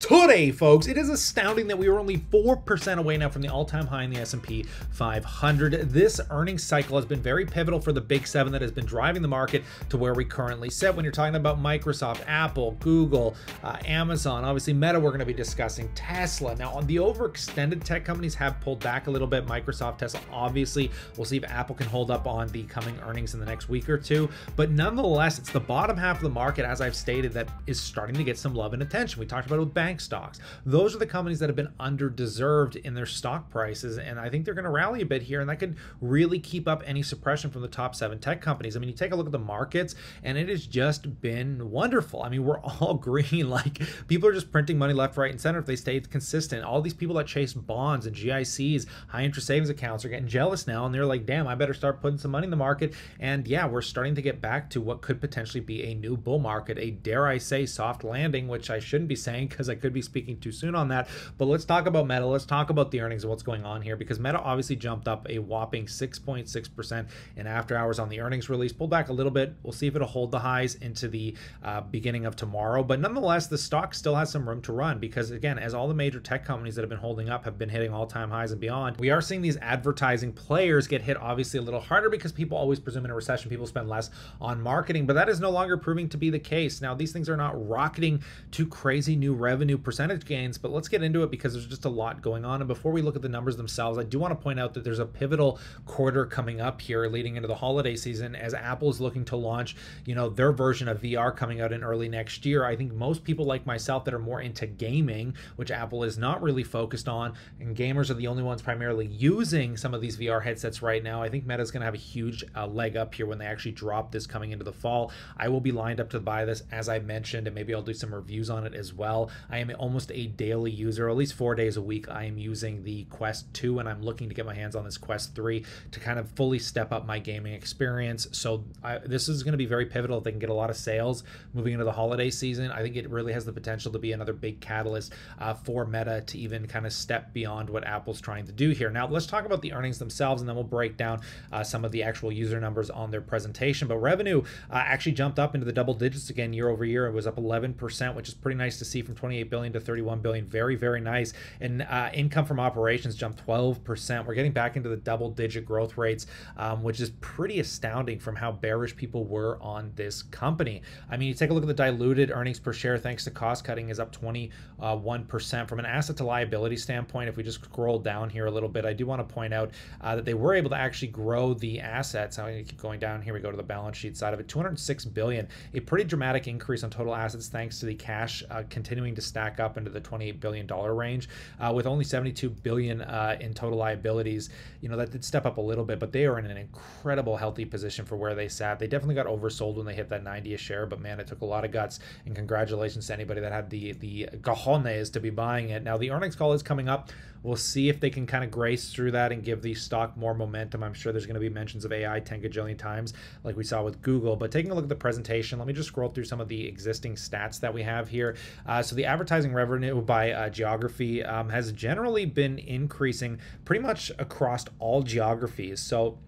Today, folks, it is astounding that we are only 4% away now from the all-time high in the S&P 500. This earnings cycle has been very pivotal for the big seven that has been driving the market to where we currently sit. When you're talking about Microsoft, Apple, Google, uh, Amazon, obviously Meta, we're going to be discussing Tesla. Now, on the overextended tech companies have pulled back a little bit. Microsoft, Tesla, obviously, we'll see if Apple can hold up on the coming earnings in the next week or two. But nonetheless, it's the bottom half of the market, as I've stated, that is starting to get some love and attention. We talked about it with bank stocks. Those are the companies that have been under-deserved in their stock prices, and I think they're going to rally a bit here, and that could really keep up any suppression from the top seven tech companies. I mean, you take a look at the markets, and it has just been wonderful. I mean, we're all green. Like people are just printing money left, right, and center if they stay consistent. All these people that chase bonds and GICs, high interest savings accounts, are getting jealous now, and they're like, "Damn, I better start putting some money in the market." And yeah, we're starting to get back to what could potentially be a new bull market, a dare I say soft landing, which I shouldn't be saying because I could be speaking too soon on that. But let's talk about Meta. Let's talk about the earnings and what's going on here because Meta obviously jumped up a whopping 6.6% in after hours on the earnings release. Pulled back a little bit. We'll see if it'll hold the highs into the uh, beginning of tomorrow. But nonetheless, the stock still has some room to run because, again, as all the major tech companies that have been holding up have been hitting all time highs and beyond, we are seeing these advertising players get hit obviously a little harder because people always presume in a recession people spend less on marketing. But that is no longer proving to be the case. Now, these things are not rocketing to crazy new revenue percentage percentage gains, but let's get into it because there's just a lot going on. And before we look at the numbers themselves, I do want to point out that there's a pivotal quarter coming up here leading into the holiday season as Apple is looking to launch, you know, their version of VR coming out in early next year. I think most people like myself that are more into gaming, which Apple is not really focused on, and gamers are the only ones primarily using some of these VR headsets right now. I think Meta's going to have a huge uh, leg up here when they actually drop this coming into the fall. I will be lined up to buy this as I mentioned, and maybe I'll do some reviews on it as well. I am almost almost a daily user, at least four days a week. I am using the Quest 2 and I'm looking to get my hands on this Quest 3 to kind of fully step up my gaming experience. So I, this is going to be very pivotal if they can get a lot of sales moving into the holiday season. I think it really has the potential to be another big catalyst uh, for Meta to even kind of step beyond what Apple's trying to do here. Now, let's talk about the earnings themselves and then we'll break down uh, some of the actual user numbers on their presentation. But revenue uh, actually jumped up into the double digits again year over year. It was up 11%, which is pretty nice to see from 28 billion to 31 billion. Very, very nice. And uh, income from operations jumped 12%. We're getting back into the double digit growth rates, um, which is pretty astounding from how bearish people were on this company. I mean, you take a look at the diluted earnings per share thanks to cost cutting is up 21%. Uh, from an asset to liability standpoint, if we just scroll down here a little bit, I do want to point out uh, that they were able to actually grow the assets. I'm going to keep going down here. We go to the balance sheet side of it. 206 billion, a pretty dramatic increase on total assets thanks to the cash uh, continuing to up into the 28 billion dollar range, uh, with only 72 billion uh, in total liabilities. You know that did step up a little bit, but they are in an incredible healthy position for where they sat. They definitely got oversold when they hit that 90 a share, but man, it took a lot of guts. And congratulations to anybody that had the the cojones to be buying it. Now the earnings call is coming up. We'll see if they can kind of grace through that and give the stock more momentum. I'm sure there's going to be mentions of AI 10 gajillion times, like we saw with Google. But taking a look at the presentation, let me just scroll through some of the existing stats that we have here. Uh, so the advertising revenue by uh, geography um, has generally been increasing pretty much across all geographies. So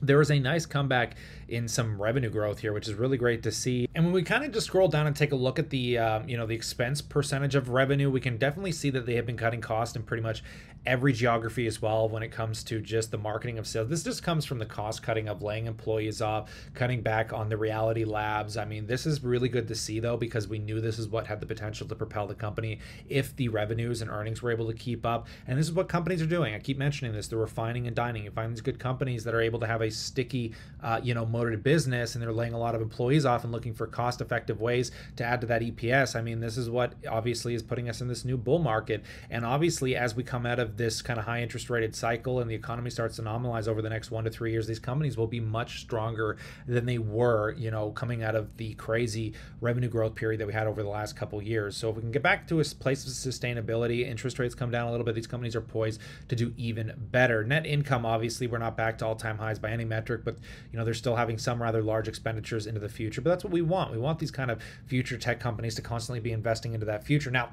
there was a nice comeback in some revenue growth here, which is really great to see. And when we kind of just scroll down and take a look at the um, you know the expense percentage of revenue, we can definitely see that they have been cutting cost in pretty much every geography as well when it comes to just the marketing of sales. This just comes from the cost cutting of laying employees off, cutting back on the reality labs. I mean, this is really good to see though because we knew this is what had the potential to propel the company if the revenues and earnings were able to keep up. And this is what companies are doing. I keep mentioning this. They're refining and dining. You find these good companies that are able to have a sticky, uh, you know, motored business and they're laying a lot of employees off and looking for cost effective ways to add to that EPS. I mean, this is what obviously is putting us in this new bull market. And obviously, as we come out of this kind of high interest rated cycle and the economy starts to normalize over the next one to three years, these companies will be much stronger than they were, you know, coming out of the crazy revenue growth period that we had over the last couple years. So if we can get back to a place of sustainability, interest rates come down a little bit, these companies are poised to do even better. Net income, obviously, we're not back to all time highs by any metric, but you know, they're still having some rather large expenditures into the future. But that's what we want. We want these kind of future tech companies to constantly be investing into that future. Now,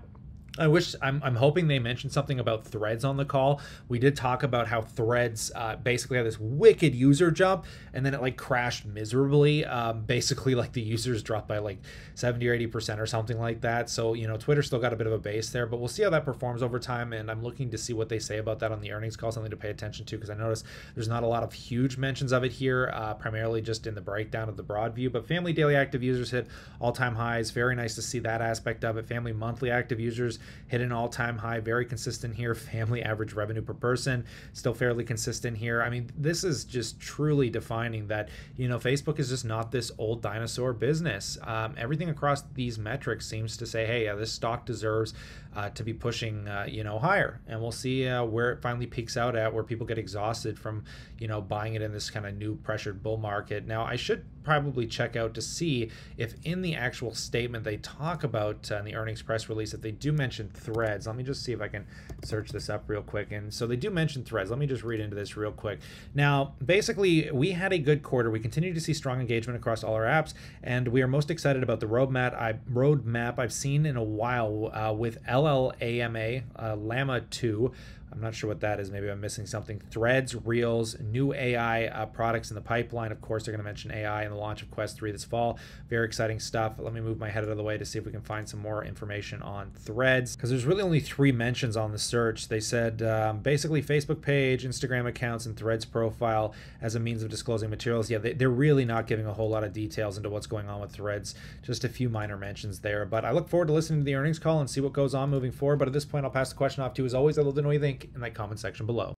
I wish I'm, I'm hoping they mentioned something about threads on the call. We did talk about how threads uh, basically had this wicked user jump and then it like crashed miserably. Um, basically, like the users dropped by like 70 or 80% or something like that. So, you know, Twitter still got a bit of a base there, but we'll see how that performs over time. And I'm looking to see what they say about that on the earnings call, something to pay attention to because I noticed there's not a lot of huge mentions of it here, uh, primarily just in the breakdown of the broad view. But family daily active users hit all time highs. Very nice to see that aspect of it. Family monthly active users hit an all-time high very consistent here family average revenue per person still fairly consistent here. I mean this is just truly defining that you know facebook is just not this old dinosaur business. Um, everything across these metrics seems to say hey yeah, this stock deserves uh, to be pushing uh, you know higher. And we'll see uh, where it finally peaks out at where people get exhausted from you know buying it in this kind of new pressured bull market. Now i should probably check out to see if in the actual statement they talk about uh, in the earnings press release that they do mention threads. Let me just see if i can search this up real quick. And so they do mention threads. Let me just read into this real quick. Now basically we had a good quarter. We continue to see strong engagement across all our apps and we are most excited about the roadmap i roadmap i've seen in a while uh, with L LLAMA, uh, Llama 2. I'm not sure what that is. Maybe I'm missing something. Threads, Reels, new AI uh, products in the pipeline. Of course, they're going to mention AI in the launch of Quest 3 this fall. Very exciting stuff. Let me move my head out of the way to see if we can find some more information on Threads because there's really only three mentions on the search. They said um, basically Facebook page, Instagram accounts, and Threads profile as a means of disclosing materials. Yeah, they, they're really not giving a whole lot of details into what's going on with Threads. Just a few minor mentions there. But I look forward to listening to the earnings call and see what goes on moving forward. But at this point, I'll pass the question off to you. As always, I'd love to know what you think in that comment section below.